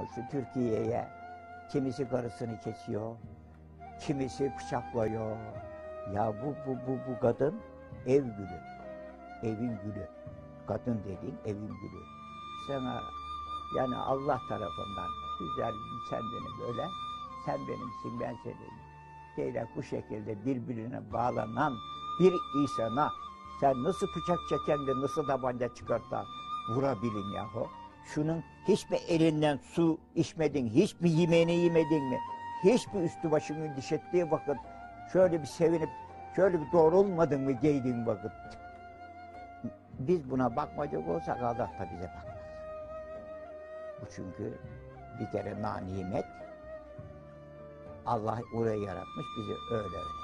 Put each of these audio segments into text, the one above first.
mu şu Türkiye'ye kimisi karısını kesiyor, kimisi bıçaklıyor. Ya bu bu bu bu kadın ev gülü. Evin gülü. Kadın dediğin evin gülü. Sana yani Allah tarafından güzel kendini böyle sen benimsin ben senin. Değil bu şekilde birbirine bağlanan bir insana sen nasıl bıçak çeken de nasıl tabanca çıkart da vurabilin yahu. Şunun hiçbir elinden su içmedin, hiçbir yemeğini yemedin mi? Hiçbir üstü başını diş ettiği vakit şöyle bir sevinip şöyle bir doğrulmadın mı giydiğin vakit? Biz buna bakmayacak olsak Allah da bize bakmaz. Bu çünkü bir kere na nimet. Allah orayı yaratmış bizi öyle öyle.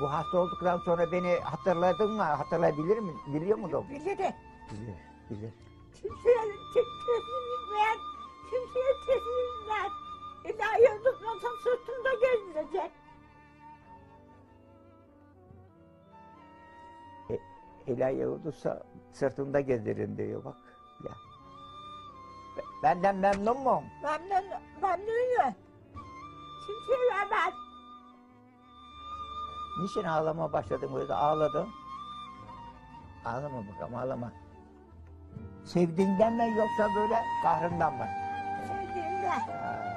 Bu hasta olduktan sonra beni hatırladın mı? Hatırlayabilir mi? Biliyor mu doktor? Bilir. Bilir, bilir. Kimseye teslim etmeyen, kimseye teslim etmeyen. İlahi tutmasa sırtında gezilecek. İlahi olursa sırtında gezerim diyor bak. Ya. Be- Benden memnun mu? Memnun, memnunum. Kimseye vermez. Niçin ağlama başladın böyle ağladın? Ağlama bakalım ağlama. Sevdiğinden mi yoksa böyle kahrından mı? Sevdiğimde. Ha.